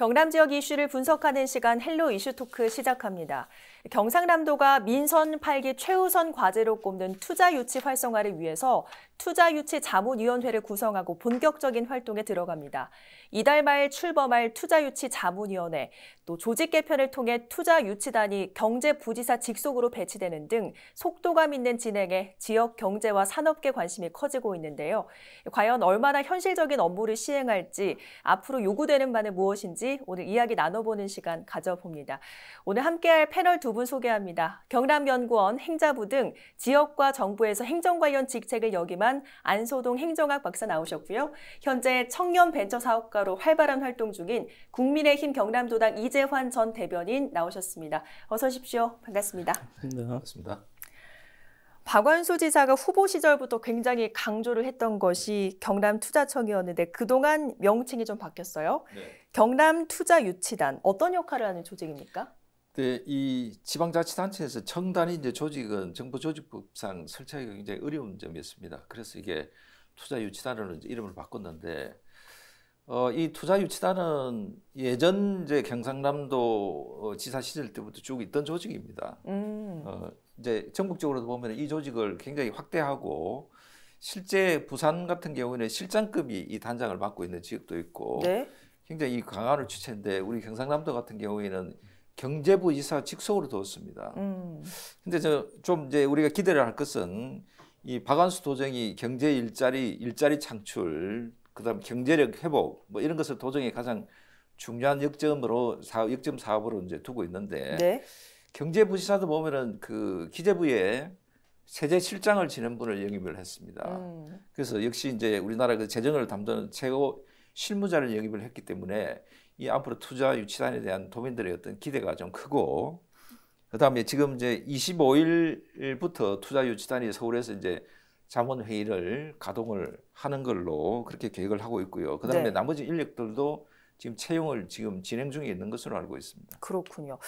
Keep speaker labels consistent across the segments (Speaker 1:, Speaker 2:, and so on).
Speaker 1: 경남 지역 이슈를 분석하는 시간 헬로 이슈 토크 시작합니다. 경상남도가 민선 8기 최우선 과제로 꼽는 투자 유치 활성화를 위해서 투자 유치 자문위원회를 구성하고 본격적인 활동에 들어갑니다. 이달 말 출범할 투자 유치 자문위원회, 또 조직 개편을 통해 투자 유치단이 경제부지사 직속으로 배치되는 등 속도감 있는 진행에 지역 경제와 산업계 관심이 커지고 있는데요. 과연 얼마나 현실적인 업무를 시행할지 앞으로 요구되는 바는 무엇인지 오늘 이야기 나눠보는 시간 가져봅니다. 오늘 함께할 패널 두 분 소개합니다. 경남연구원 행자부 등 지역과 정부에서 행정 관련 직책을 역임한 안소동 행정학 박사 나오셨고요. 현재 청년 벤처 사업가로 활발한 활동 중인 국민의힘 경남도당 이재환 전 대변인 나오셨습니다. 어서 오십시오. 반갑습니다.
Speaker 2: 네. 반갑습니다.
Speaker 1: 박완수 지사가 후보 시절부터 굉장히 강조를 했던 것이 경남 투자청이었는데 그동안 명칭이 좀 바뀌었어요. 네. 경남 투자 유치단 어떤 역할을 하는 조직입니까?
Speaker 2: 네, 이 지방자치단체에서 청단위 이제 조직은 정부 조직법상 설치하기가 굉장히 어려운 점이 있습니다. 그래서 이게 투자유치단으로 이름을 바꿨는데 어, 이 투자유치단은 예전 이제 경상남도 어, 지사 시절 때부터 쭉 있던 조직입니다. 음. 어, 이제 전국적으로 보면 이 조직을 굉장히 확대하고 실제 부산 같은 경우에는 실장급이 이 단장을 맡고 있는 지역도 있고 네? 굉장히 강화를 추천인데 우리 경상남도 같은 경우에는 경제부 이사 직속으로 뒀습니다. 음. 근데 저 좀 이제 우리가 기대를 할 것은 이 박안수 도정이 경제 일자리 일자리 창출 그다음 경제력 회복 뭐 이런 것을 도정이 가장 중요한 역점으로 사업 역점 사업으로 이제 두고 있는데 네. 경제부 지사도 보면은 그 기재부에 세제실장을 지낸 분을 영입을 했습니다. 음. 그래서 역시 이제 우리나라 그 재정을 담당하는 최고 실무자를 영입을 했기 때문에 이 앞으로 투자 유치단에 대한 도민들의 어떤 기대가 좀 크고 그다음에 지금 이제 25일부터 투자 유치단이 서울에서 이제 자문 회의를 가동을 하는 걸로 그렇게 계획을 하고 있고요. 그다음에 네. 나머지 인력들도 지금 채용을 지금 진행 중에 있는 것으로 알고 있습니다.
Speaker 1: 그렇군요.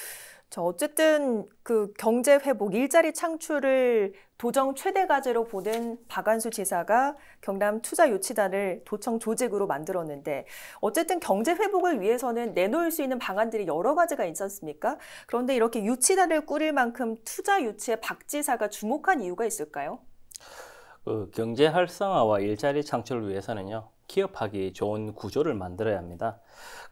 Speaker 1: 자, 어쨌든 그 경제 회복, 일자리 창출을 도정 최대 과제로 보는 박안수 지사가 경남 투자 유치단을 도청 조직으로 만들었는데 어쨌든 경제 회복을 위해서는 내놓을 수 있는 방안들이 여러 가지가 있지 않습니까? 그런데 이렇게 유치단을 꾸릴 만큼 투자 유치에 박 지사가 주목한 이유가 있을까요?
Speaker 3: 그 경제 활성화와 일자리 창출을 위해서는요. 기업하기 좋은 구조를 만들어야 합니다.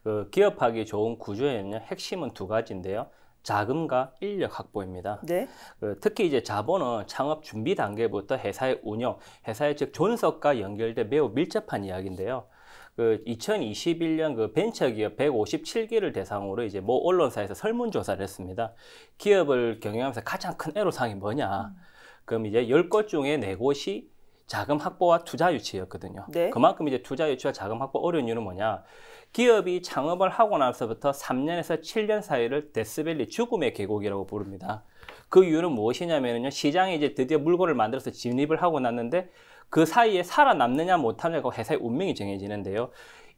Speaker 3: 그 기업하기 좋은 구조에는요. 핵심은 두 가지인데요. 자금과 인력 확보입니다. 네. 그 특히 이제 자본은 창업 준비 단계부터 회사의 운영, 회사의 즉 존속과 연결돼 매우 밀접한 이야기인데요. 그 2021년 그 벤처기업 157개를 대상으로 이제 모 언론사에서 설문조사를 했습니다. 기업을 경영하면서 가장 큰 애로사항이 뭐냐? 음. 그럼 이제 10곳 중에 4곳이 자금 확보와 투자 유치였거든요. 네. 그만큼 이제 투자 유치와 자금 확보 어려운 이유는 뭐냐? 기업이 창업을 하고 나서부터 3년에서 7년 사이를 데스밸리 죽음의 계곡이라고 부릅니다. 그 이유는 무엇이냐면요. 시장에 이제 드디어 물건을 만들어서 진입을 하고 났는데 그 사이에 살아남느냐 못하느냐가 회사의 운명이 정해지는데요.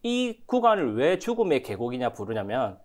Speaker 3: 이 구간을 왜 죽음의 계곡이냐 부르냐면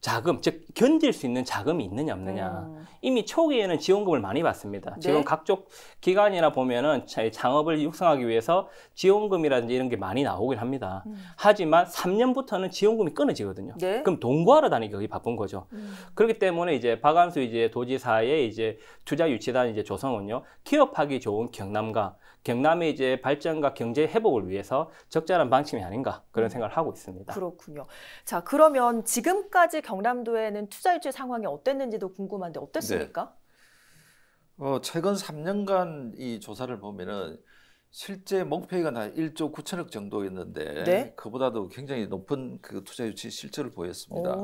Speaker 3: 자금, 즉 견딜 수 있는 자금이 있느냐 없느냐. 음. 이미 초기에는 지원금을 많이 받습니다. 네? 지금 각종 기관이나 보면은 창업을 육성하기 위해서 지원금이라든지 이런 게 많이 나오긴 합니다. 음. 하지만 3년부터는 지원금이 끊어지거든요. 네? 그럼 돈 구하러 다니기 거의 바쁜 거죠. 음. 그렇기 때문에 이제 박안수 이제 도지사의 이제 투자 유치단 이제 조성은요. 기업하기 좋은 경남과 경남의 이제 발전과 경제 회복을 위해서 적절한 방침이 아닌가 그런 음. 생각을 하고 있습니다.
Speaker 1: 그렇군요. 자 그러면 지금까지 경남도에는 투자 유치 상황이 어땠는지도 궁금한데 어땠습니까?
Speaker 2: 네. 어, 최근 3년간 이 조사를 보면은 실제 목표액은 한 1조 9천억 정도였는데 네? 그보다도 굉장히 높은 그 투자 유치 실적을 보였습니다.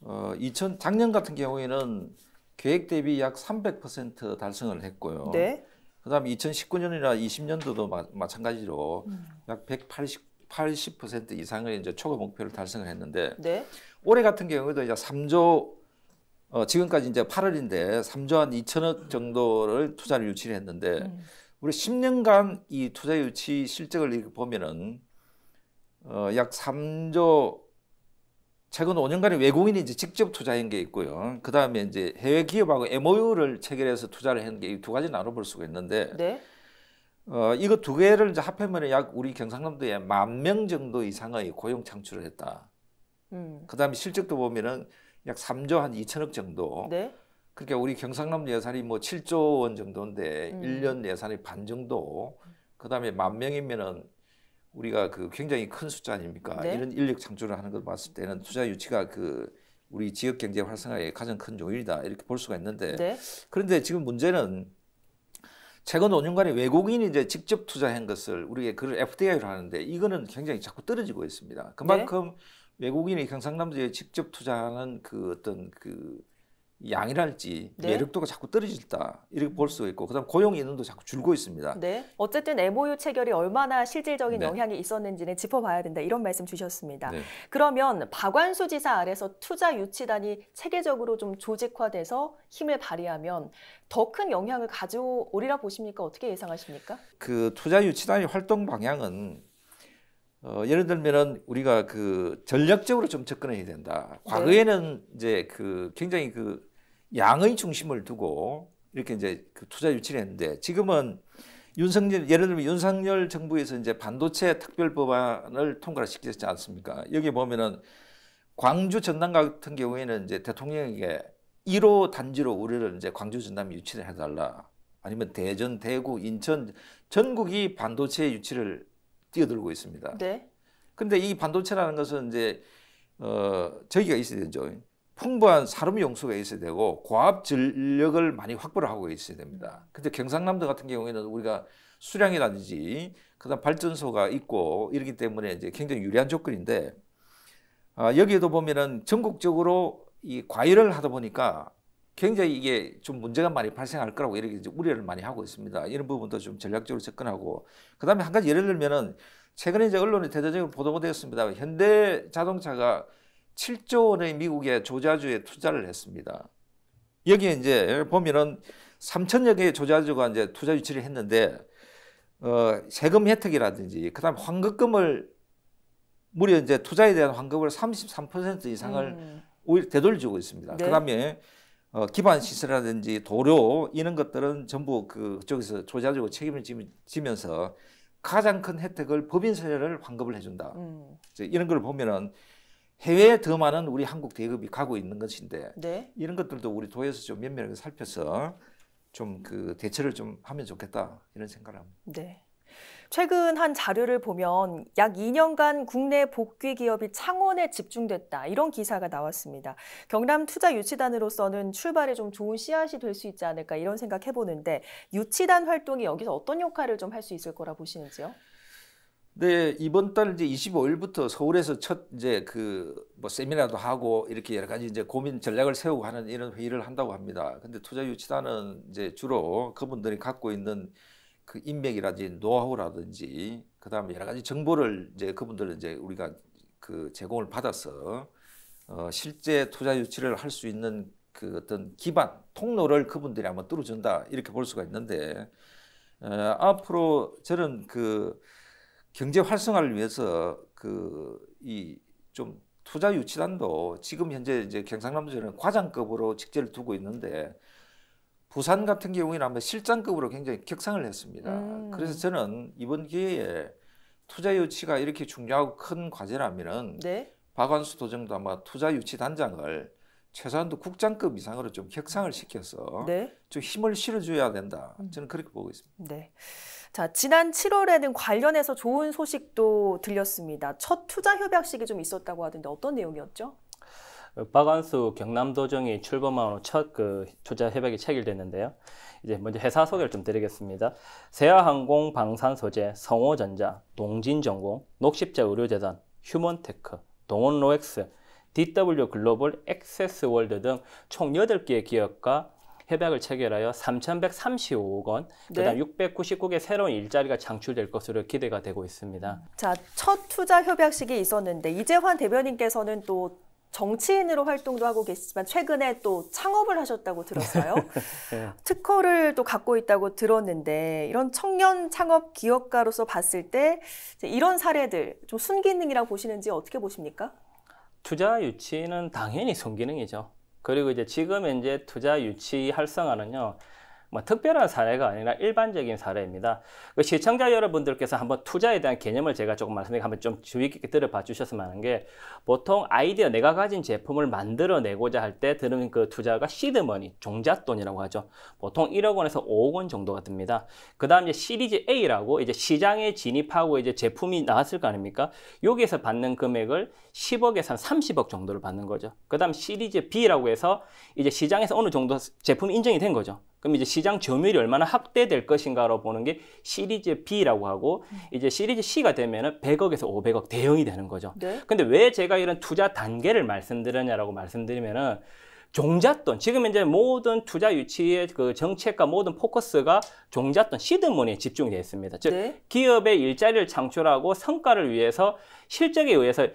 Speaker 2: 어, 2000 작년 같은 경우에는 계획 대비 약 300% 달성을 했고요. 네? 그다음에 2019년이나 20년도도 마, 마찬가지로 음. 약180 80% 이상을 이제 초과 목표를 달성을 했는데 네? 올해 같은 경우에도 이제 3조 어, 지금까지 이제 8월인데 3조 한 2천억 정도를 투자를 유치를 했는데 음. 우리 10년간 이 투자 유치 실적을 보면은 어, 약 3조 최근 5년간에 외국인이 이제 직접 투자한 게 있고요. 그 다음에 이제 해외 기업하고 MOU를 체결해서 투자를 한 게 이 두 가지 나눠볼 수가 있는데, 네. 어, 이거 두 개를 이제 합하면 약 우리 경상남도에 만 명 정도 이상의 고용 창출을 했다.
Speaker 1: 음.
Speaker 2: 그 다음에 실적도 보면은 약 3조 한 2천억 정도.
Speaker 1: 네.
Speaker 2: 그러니까 우리 경상남 예산이 뭐 7조 원 정도인데
Speaker 1: 음.
Speaker 2: 1년 예산이 반 정도. 그 다음에 만 명이면은 우리가 그 굉장히 큰 숫자 아닙니까?
Speaker 1: 네.
Speaker 2: 이런 인력 창출을 하는 걸 봤을 때는 투자 유치가 그 우리 지역 경제 활성화의 가장 큰 요인이다 이렇게 볼 수가 있는데
Speaker 1: 네.
Speaker 2: 그런데 지금 문제는 최근 5년간에 외국인이 이제 직접 투자한 것을 우리가 그걸 FDI로 하는데 이거는 굉장히 자꾸 떨어지고 있습니다. 그만큼 외국인이 경상남도에 직접 투자하는 그 어떤 그 양이랄지
Speaker 1: 네.
Speaker 2: 매력도가 자꾸 떨어질다 이렇게 볼 수가 있고 그다음 고용 인원도 자꾸 줄고 있습니다.
Speaker 1: 네. 어쨌든 MOU 체결이 얼마나 실질적인
Speaker 2: 네.
Speaker 1: 영향이 있었는지는 짚어봐야 된다. 이런 말씀 주셨습니다.
Speaker 2: 네.
Speaker 1: 그러면 박완수 지사 아래서 투자 유치단이 체계적으로 좀 조직화돼서 힘을 발휘하면 더 큰 영향을 가져오리라 보십니까? 어떻게 예상하십니까?
Speaker 2: 그 투자 유치단의 활동 방향은 어, 예를 들면은 우리가 그 전략적으로 좀 접근해야 된다. 과거에는 이제 그 굉장히 그 양의 중심을 두고 이렇게 이제 그 투자 유치를 했는데 지금은 윤석열 예를 들면 윤석열 정부에서 이제 반도체 특별 법안을 통과를 시켰지 않습니까? 여기 보면은 광주 전남 같은 경우에는 이제 대통령에게 1호 단지로 우리를 이제 광주 전남 유치를 해달라. 아니면 대전, 대구, 인천 전국이 반도체 유치를 뛰어들고 있습니다.
Speaker 1: 네.
Speaker 2: 근데 이 반도체라는 것은 이제 어 저기가 있어야 되죠. 풍부한 산업 용수가 있어야 되고 고압 전력을 많이 확보를 하고 있어야 됩니다. 근데 경상남도 같은 경우에는 우리가 수량이라든지 그다음 발전소가 있고 이러기 때문에 이제 굉장히 유리한 조건인데 아, 여기에도 보면은 전국적으로 이 과열을 하다 보니까 굉장히 이게 좀 문제가 많이 발생할 거라고 이렇게 이제 우려를 많이 하고 있습니다. 이런 부분도 좀 전략적으로 접근하고 그다음에 한 가지 예를 들면은 최근에 이제 언론에 대대적으로 보도가 되었습니다. 현대 자동차가 7조 원의 미국의 조자주에 투자를 했습니다. 여기에 이제 보면은 3천여 개의 조자주가 이제 투자 유치를 했는데 어, 세금 혜택이라든지 그다음 환급금을 무려 이제 투자에 대한 환급을 33% 이상을
Speaker 1: 음.
Speaker 2: 오히려 되돌려주고 있습니다.
Speaker 1: 네.
Speaker 2: 그다음에 어, 기반 시설이라든지 도로 이런 것들은 전부 그쪽에서 조자주가 책임을 지- 지면서 가장 큰 혜택을 법인 세례를 환급을 해준다.
Speaker 1: 음.
Speaker 2: 이런 걸 보면은 해외에 더 많은 우리 한국 대기업이 가고 있는 것인데
Speaker 1: 네.
Speaker 2: 이런 것들도 우리 도에서 좀 면밀하게 살펴서 좀 그 대처를 좀 하면 좋겠다 이런 생각을 합니다.
Speaker 1: 네. 최근 한 자료를 보면 약 2년간 국내 복귀 기업이 창원에 집중됐다. 이런 기사가 나왔습니다. 경남 투자 유치단으로서는 출발에 좀 좋은 씨앗이 될 수 있지 않을까 이런 생각 해 보는데 유치단 활동이 여기서 어떤 역할을 좀 할 수 있을 거라 보시는지요?
Speaker 2: 네, 이번 달 이제 25일부터 서울에서 첫 이제 그 뭐 세미나도 하고 이렇게 여러 가지 이제 고민 전략을 세우고 하는 이런 회의를 한다고 합니다. 근데 투자 유치단은 이제 주로 그분들이 갖고 있는 그 인맥이라든지 노하우라든지 그다음에 여러 가지 정보를 이제 그분들은 이제 우리가 그 제공을 받아서 어 실제 투자 유치를 할 수 있는 그 어떤 기반 통로를 그분들이 한번 뚫어준다 이렇게 볼 수가 있는데 어, 앞으로 저는 그 경제 활성화를 위해서 그 이 좀 투자 유치단도 지금 현재 이제 경상남도에는 과장급으로 직제를 두고 있는데 부산 같은 경우에는 아마 실장급으로 굉장히 격상을 했습니다.
Speaker 1: 음.
Speaker 2: 그래서 저는 이번 기회에 투자 유치가 이렇게 중요하고 큰 과제라면은
Speaker 1: 네.
Speaker 2: 박완수 도정도 아마 투자 유치 단장을 최소한도 국장급 이상으로 좀 격상을 시켜서
Speaker 1: 네.
Speaker 2: 좀 힘을 실어줘야 된다. 저는 그렇게 보고 있습니다.
Speaker 1: 네. 자, 지난 7월에는 관련해서 좋은 소식도 들렸습니다. 첫 투자 협약식이 좀 있었다고 하던데 어떤 내용이었죠?
Speaker 3: 어, 박완수 경남도정이 출범한 후 첫 그 투자 협약이 체결됐는데요. 이제 먼저 회사 소개를 좀 드리겠습니다. 세아항공 방산소재, 성호전자, 동진전공, 녹십자 의료재단, 휴먼테크, 동원로엑스, DW 글로벌 액세스월드 등 총 8개의 기업과 협약을 체결하여 3,135억 원, 그다음
Speaker 1: 네.
Speaker 3: 699개 새로운 일자리가 창출될 것으로 기대가 되고 있습니다.
Speaker 1: 자, 첫 투자 협약식이 있었는데 이재환 대변인께서는 또 정치인으로 활동도 하고 계시지만 최근에 또 창업을 하셨다고 들었어요.
Speaker 3: 네.
Speaker 1: 특허를 또 갖고 있다고 들었는데 이런 청년 창업 기업가로서 봤을 때 이런 사례들 좀 순기능이라고 보시는지 어떻게 보십니까?
Speaker 3: 투자 유치는 당연히 순기능이죠. 그리고 이제 지금 현재 투자 유치 활성화는요, 뭐 특별한 사례가 아니라 일반적인 사례입니다. 그 시청자 여러분들께서 한번 투자에 대한 개념을 제가 조금 말씀드리고 한번 좀 주의 깊게 들어봐 주셨으면 하는 게 보통 아이디어 내가 가진 제품을 만들어내고자 할 때 드는 그 투자가 시드머니, 종잣돈이라고 하죠. 보통 1억 원에서 5억 원 정도가 듭니다. 그 다음 이제 시리즈 A라고 이제 시장에 진입하고 이제 제품이 나왔을 거 아닙니까? 여기에서 받는 금액을 10억에서 한 30억 정도를 받는 거죠. 그 다음 시리즈 B라고 해서 이제 시장에서 어느 정도 제품이 인정이 된 거죠. 그럼 이제 시장 점유율이 얼마나 확대될 것인가로 보는 게 시리즈 B라고 하고 이제 시리즈 C가 되면은 100억에서 500억 대형이 되는 거죠.
Speaker 1: 네.
Speaker 3: 근데 왜 제가 이런 투자 단계를 말씀드렸냐라고 말씀드리면은 종잣돈 지금 이제 모든 투자 유치의 그 정책과 모든 포커스가 종잣돈 시드머니에 집중이 되어 있습니다. 즉
Speaker 1: 네.
Speaker 3: 기업의 일자리를 창출하고 성과를 위해서 실적에 의해서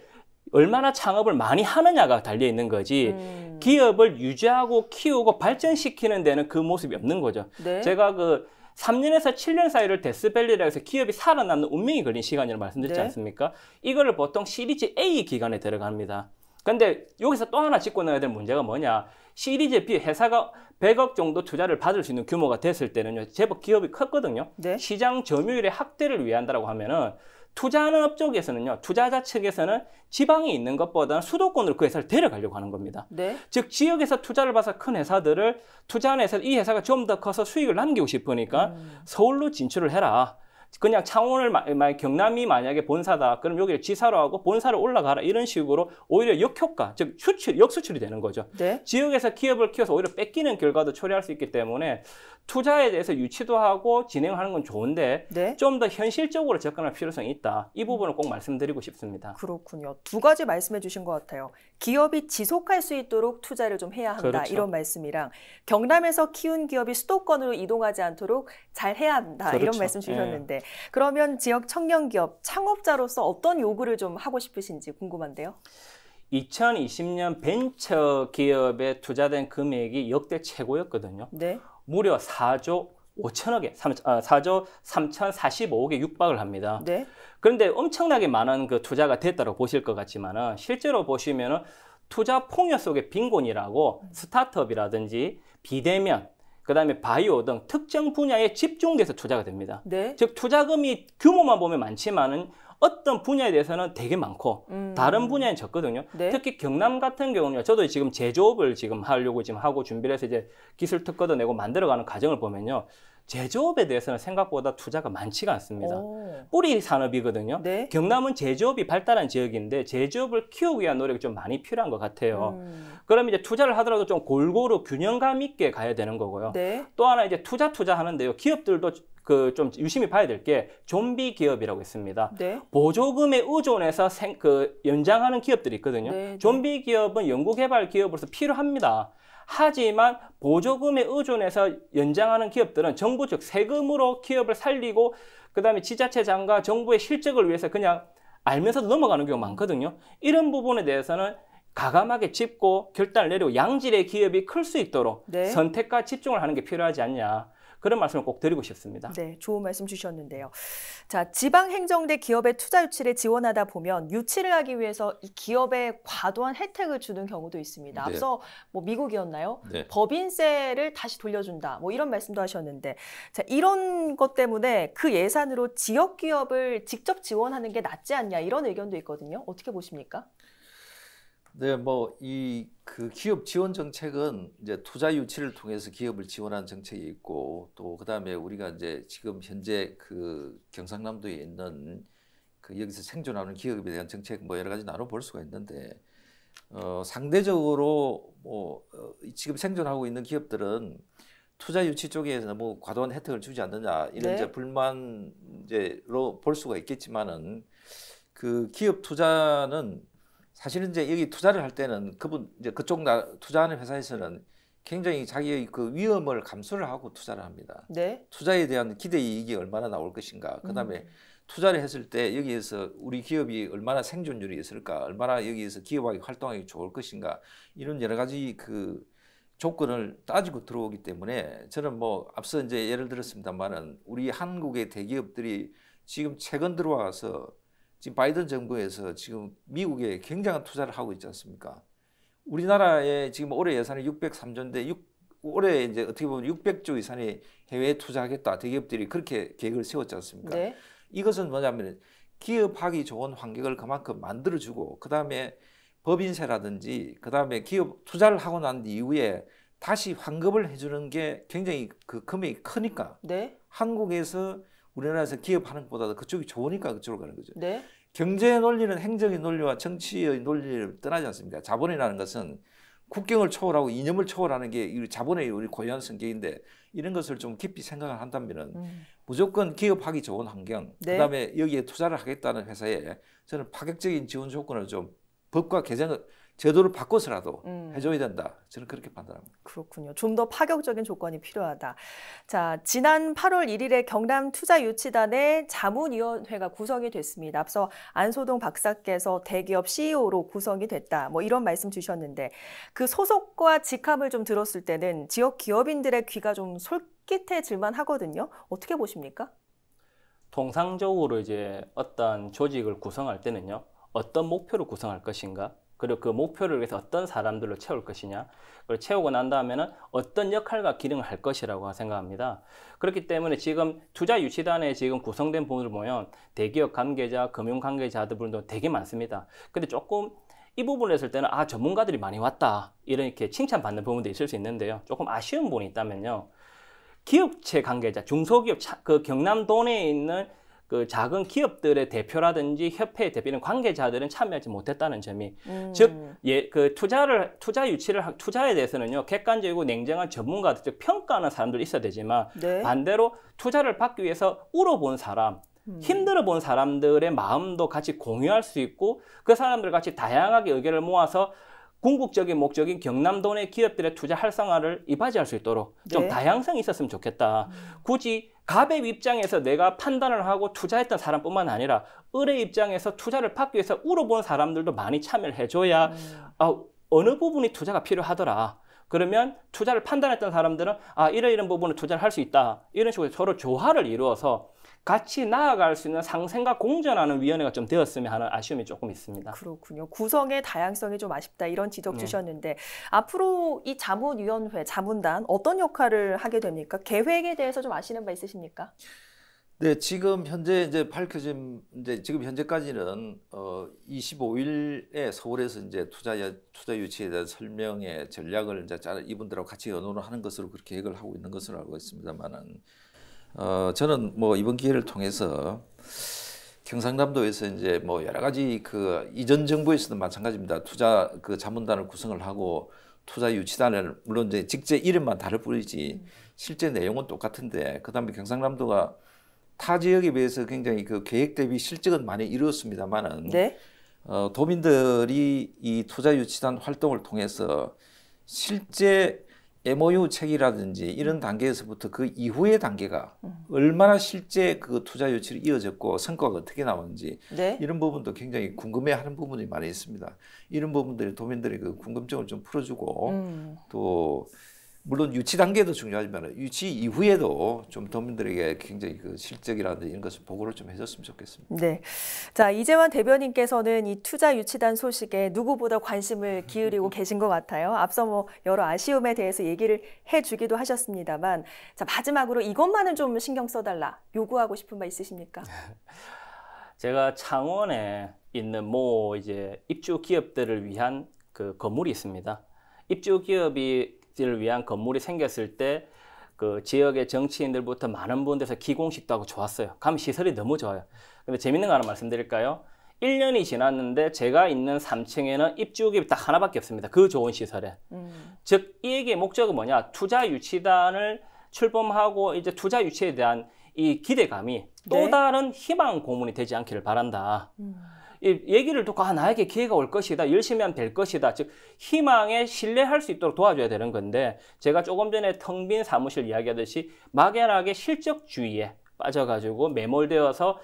Speaker 3: 얼마나 창업을 많이 하느냐가 달려 있는 거지
Speaker 1: 음.
Speaker 3: 기업을 유지하고 키우고 발전시키는 데는 그 모습이 없는 거죠.
Speaker 1: 네.
Speaker 3: 제가 그 3년에서 7년 사이를 데스밸리라고 해서 기업이 살아남는 운명이 걸린 시간이라고 말씀드렸지
Speaker 1: 네.
Speaker 3: 않습니까? 이거를 보통 시리즈 A 기간에 들어갑니다. 근데 여기서 또 하나 짚고 넣어야 될 문제가 뭐냐? 시리즈 B 회사가 100억 정도 투자를 받을 수 있는 규모가 됐을 때는요. 제법 기업이 컸거든요.
Speaker 1: 네.
Speaker 3: 시장 점유율의 확대를 위한다라고 하면은 투자하는 업 쪽에서는요. 투자자 측에서는 지방에 있는 것보다는 수도권으로 그 회사를 데려가려고 하는 겁니다.
Speaker 1: 네.
Speaker 3: 즉 지역에서 투자를 받아서 큰 회사들을 투자하는 회사 이 회사가 좀 더 커서 수익을 남기고 싶으니까
Speaker 1: 음.
Speaker 3: 서울로 진출을 해라. 그냥 창원을 마- 마- 경남이 만약에 본사다. 그럼 여기를 지사로 하고 본사를 올라가라. 이런 식으로 오히려 역효과, 즉 수출, 역수출이 되는 거죠.
Speaker 1: 네.
Speaker 3: 지역에서 기업을 키워서 오히려 뺏기는 결과도 초래할 수 있기 때문에 투자에 대해서 유치도 하고 진행하는 건 좋은데
Speaker 1: 네.
Speaker 3: 좀더 현실적으로 접근할 필요성이 있다. 이 부분을 꼭 말씀드리고 싶습니다.
Speaker 1: 그렇군요. 두 가지 말씀해 주신 것 같아요. 기업이 지속할 수 있도록 투자를 좀 해야 한다.
Speaker 3: 그렇죠.
Speaker 1: 이런 말씀이랑 경남에서 키운 기업이 수도권으로 이동하지 않도록 잘 해야 한다. 이런
Speaker 3: 그렇죠.
Speaker 1: 말씀 주셨는데 그러면 지역 청년 기업 창업자로서 어떤 요구를 좀 하고 싶으신지 궁금한데요.
Speaker 3: 2020년 벤처 기업에 투자된 금액이 역대 최고였거든요.
Speaker 1: 네.
Speaker 3: 무려 4조 5천억에, 4조 3,045억에 육박을 합니다.
Speaker 1: 네.
Speaker 3: 그런데 엄청나게 많은 그 투자가 됐다고 보실 것 같지만은 실제로 보시면은 투자 폭력 속의 빈곤이라고 스타트업이라든지 비대면, 그 다음에 바이오 등 특정 분야에 집중돼서 투자가 됩니다.
Speaker 1: 네.
Speaker 3: 즉 투자금이 규모만 보면 많지만은 어떤 분야에 대해서는 되게 많고
Speaker 1: 음.
Speaker 3: 다른 분야엔 적거든요.
Speaker 1: 네.
Speaker 3: 특히 경남 같은 경우는요. 저도 지금 제조업을 지금 하려고 지금 하고 준비를 해서 이제 기술 특허도 내고 만들어가는 과정을 보면요. 제조업에 대해서는 생각보다 투자가 많지가 않습니다.
Speaker 1: 오.
Speaker 3: 뿌리 산업이거든요.
Speaker 1: 네.
Speaker 3: 경남은 제조업이 발달한 지역인데 제조업을 키우기 위한 노력이 좀 많이 필요한 것 같아요.
Speaker 1: 음.
Speaker 3: 그러면 이제 투자를 하더라도 좀 골고루 균형감 있게 가야 되는 거고요.
Speaker 1: 네.
Speaker 3: 또 하나 이제 투자 투자 하는데요. 기업들도 그 좀 유심히 봐야 될 게 좀비 기업이라고 있습니다.
Speaker 1: 네.
Speaker 3: 보조금에 의존해서 생, 그 연장하는 기업들이 있거든요.
Speaker 1: 네, 네.
Speaker 3: 좀비 기업은 연구개발 기업으로서 필요합니다. 하지만 보조금에 의존해서 연장하는 기업들은 정부 즉 세금으로 기업을 살리고 그 다음에 지자체장과 정부의 실적을 위해서 그냥 알면서도 넘어가는 경우가 많거든요. 이런 부분에 대해서는 가감하게 짚고 결단을 내리고 양질의 기업이 클 수 있도록
Speaker 1: 네.
Speaker 3: 선택과 집중을 하는 게 필요하지 않냐. 그런 말씀을 꼭 드리고 싶습니다.
Speaker 1: 네, 좋은 말씀 주셨는데요. 자, 지방 행정대 기업의 투자 유치를 지원하다 보면 유치를 하기 위해서 이 기업에 과도한 혜택을 주는 경우도 있습니다.
Speaker 2: 네.
Speaker 1: 앞서 뭐 미국이었나요?
Speaker 2: 네.
Speaker 1: 법인세를 다시 돌려준다. 뭐 이런 말씀도 하셨는데, 자, 이런 것 때문에 그 예산으로 지역 기업을 직접 지원하는 게 낫지 않냐 이런 의견도 있거든요. 어떻게 보십니까?
Speaker 2: 네, 뭐 이 그 기업 지원 정책은 이제 투자 유치를 통해서 기업을 지원하는 정책이 있고 또 그다음에 우리가 이제 지금 현재 그 경상남도에 있는 그 여기서 생존하는 기업에 대한 정책 뭐 여러 가지 나눠 볼 수가 있는데 어 상대적으로 뭐 어, 지금 생존하고 있는 기업들은 투자 유치 쪽에서 너무 과도한 혜택을 주지 않느냐 이런
Speaker 1: 네.
Speaker 2: 이제 불만 이제로 볼 수가 있겠지만은 그 기업 투자는 사실은 이제 여기 투자를 할 때는 그분 이제 그쪽 나, 투자하는 회사에서는 굉장히 자기의 그 위험을 감수를 하고 투자를 합니다.
Speaker 1: 네.
Speaker 2: 투자에 대한 기대 이익이 얼마나 나올 것인가. 그다음에 투자를 했을 때 여기에서 우리 기업이 얼마나 생존율이 있을까, 얼마나 여기에서 기업하기 활동하기 좋을 것인가 이런 여러 가지 그 조건을 따지고 들어오기 때문에 저는 뭐 앞서 이제 예를 들었습니다만은 우리 한국의 대기업들이 지금 최근 들어와서 지금 바이든 정부에서 지금 미국에 굉장한 투자를 하고 있지 않습니까? 우리나라에 지금 올해 예산이 603조인데 6, 올해 이제 어떻게 보면 600조 이상의 해외에 투자하겠다 대기업들이 그렇게 계획을 세웠지 않습니까?
Speaker 1: 네.
Speaker 2: 이것은 뭐냐면 기업하기 좋은 환경을 그만큼 만들어주고 그 다음에 법인세라든지 그 다음에 기업 투자를 하고 난 이후에 다시 환급을 해주는 게 굉장히 그 금액이 크니까
Speaker 1: 네.
Speaker 2: 한국에서 우리나라에서 기업하는 것보다 그쪽이 좋으니까 그쪽으로 가는 거죠.
Speaker 1: 네.
Speaker 2: 경제의 논리는 행정의 논리와 정치의 논리를 떠나지 않습니다. 자본이라는 것은 국경을 초월하고 이념을 초월하는 게이 자본의 우리 고유한 성격인데 이런 것을 좀 깊이 생각을 한다면은
Speaker 1: 음.
Speaker 2: 무조건 기업하기 좋은 환경,
Speaker 1: 네.
Speaker 2: 그다음에 여기에 투자를 하겠다는 회사에 저는 파격적인 지원 조건을 좀 법과 개정을 제도를 바꿔서라도
Speaker 1: 음.
Speaker 2: 해줘야 된다. 저는 그렇게 판단합니다.
Speaker 1: 그렇군요. 좀 더 파격적인 조건이 필요하다. 자, 지난 8월 1일에 경남 투자유치단의 자문위원회가 구성이 됐습니다. 앞서 안소동 박사께서 대기업 CEO로 구성이 됐다. 뭐 이런 말씀 주셨는데 그 소속과 직함을 좀 들었을 때는 지역 기업인들의 귀가 좀 솔깃해질만 하거든요. 어떻게 보십니까?
Speaker 3: 통상적으로 이제 어떤 조직을 구성할 때는요, 어떤 목표를 구성할 것인가, 그리고 그 목표를 위해서 어떤 사람들로 채울 것이냐, 그리고 채우고 난 다음에는 어떤 역할과 기능을 할 것이라고 생각합니다. 그렇기 때문에 지금 투자 유치단에 지금 구성된 부분을 보면 대기업 관계자, 금융 관계자들 분도 되게 많습니다. 근데 조금 이 부분을 했을 때는 아 전문가들이 많이 왔다 이렇게 칭찬받는 부분도 있을 수 있는데요. 조금 아쉬운 부분이 있다면요. 기업체 관계자, 중소기업, 차- 그 경남도내에 있는 그 작은 기업들의 대표라든지 협회 대표 이런 관계자들은 참여하지 못했다는 점이
Speaker 1: 음.
Speaker 3: 즉, 예, 그 투자를 투자 유치를 하- 투자에 대해서는요 객관적이고 냉정한 전문가들 즉 평가하는 사람들이 있어야 되지만
Speaker 1: 네.
Speaker 3: 반대로 투자를 받기 위해서 울어본 사람
Speaker 1: 음.
Speaker 3: 힘들어 본 사람들의 마음도 같이 공유할 수 있고 그 사람들 같이 다양하게 의견을 모아서 궁극적인 목적인 경남도 내 기업들의 투자 활성화를 이바지할 수 있도록 좀
Speaker 1: 네.
Speaker 3: 다양성이 있었으면 좋겠다. 굳이 갑의 입장에서 내가 판단을 하고 투자했던 사람뿐만 아니라 을의 입장에서 투자를 받기 위해서 울어본 사람들도 많이 참여를 해줘야
Speaker 1: 음.
Speaker 3: 아, 어느 부분이 투자가 필요하더라. 그러면 투자를 판단했던 사람들은 아 이런 이런 부분을 투자를 할 수 있다. 이런 식으로 서로 조화를 이루어서 같이 나아갈 수 있는 상생과 공존하는 위원회가 좀 되었으면 하는 아쉬움이 조금 있습니다.
Speaker 1: 그렇군요. 구성의 다양성이 좀 아쉽다 이런 지적
Speaker 3: 네.
Speaker 1: 주셨는데 앞으로 이 자문위원회, 자문단 어떤 역할을 하게 됩니까? 계획에 대해서 좀 아시는 바 있으십니까?
Speaker 2: 네, 지금 현재 이제 밝혀진 이제 지금 현재까지는 어 25일에 서울에서 이제 투자 투자 유치에 대한 설명의 전략을 이제 짜 이분들하고 같이 의논을 하는 것으로 그렇게 계획을 하고 있는 것으로 알고 있습니다만은 어 저는 뭐 이번 기회를 통해서 경상남도에서 이제 뭐 여러 가지 그 이전 정부에서도 마찬가지입니다. 투자 그 자문단을 구성을 하고 투자 유치단을 물론 이제 직제 이름만 다를 뿐이지 실제 내용은 똑같은데 그다음에 경상남도가 타 지역에 비해서 굉장히 그 계획 대비 실적은 많이 이루었습니다만은
Speaker 1: 네.
Speaker 2: 어, 도민들이 이 투자 유치단 활동을 통해서 실제 MOU 책이라든지 이런 단계에서부터 그 이후의 단계가 얼마나 실제 그 투자 유치를 이어졌고 성과가 어떻게 나오는지
Speaker 1: 네.
Speaker 2: 이런 부분도 굉장히 궁금해하는 부분이 많이 있습니다. 이런 부분들이 도민들의 그 궁금증을 좀 풀어주고
Speaker 1: 음.
Speaker 2: 또 물론 유치 단계도 중요하지만 유치 이후에도 좀 도민들에게 굉장히 그 실적이라든지 이런 것을 보고를 좀 해줬으면 좋겠습니다.
Speaker 1: 네. 자, 이재환 대변인께서는 이 투자 유치단 소식에 누구보다 관심을 기울이고 계신 것 같아요. 앞서 뭐 여러 아쉬움에 대해서 얘기를 해주기도 하셨습니다만, 자, 마지막으로 이것만은 좀 신경 써달라. 요구하고 싶은 바 있으십니까?
Speaker 3: 제가 창원에 있는 모 이제 입주 기업들을 위한 그 건물이 있습니다. 입주 기업이 를 위한 건물이 생겼을 때 그 지역의 정치인들부터 많은 분들에서 기공식도 하고 좋았어요. 가면 시설이 너무 좋아요. 근데 재밌는 거 하나 말씀드릴까요? 1년이 지났는데 제가 있는 3층에는 입주 기업이 딱 하나밖에 없습니다. 그 좋은 시설에.
Speaker 1: 음.
Speaker 3: 즉, 이 얘기의 목적은 뭐냐? 투자 유치단을 출범하고 이제 투자 유치에 대한 이 기대감이 또
Speaker 1: 네.
Speaker 3: 다른 희망 고문이 되지 않기를 바란다.
Speaker 1: 음.
Speaker 3: 이 얘기를 듣고 아 나에게 기회가 올 것이다 열심히 하면 될 것이다 즉 희망에 신뢰할 수 있도록 도와줘야 되는 건데 제가 조금 전에 텅 빈 사무실 이야기하듯이 막연하게 실적주의에 빠져가지고 매몰되어서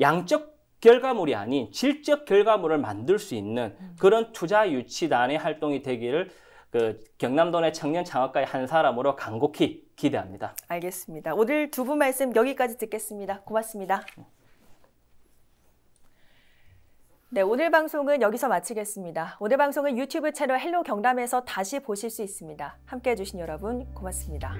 Speaker 3: 양적 결과물이 아닌 질적 결과물을 만들 수 있는 그런 투자 유치단의 활동이 되기를 그 경남도 내 청년 창업가의 한 사람으로 간곡히 기대합니다.
Speaker 1: 알겠습니다. 오늘 두 분 말씀 여기까지 듣겠습니다. 고맙습니다. 네, 오늘 방송은 여기서 마치겠습니다. 오늘 방송은 유튜브 채널 헬로 경남에서 다시 보실 수 있습니다. 함께 해주신 여러분 고맙습니다.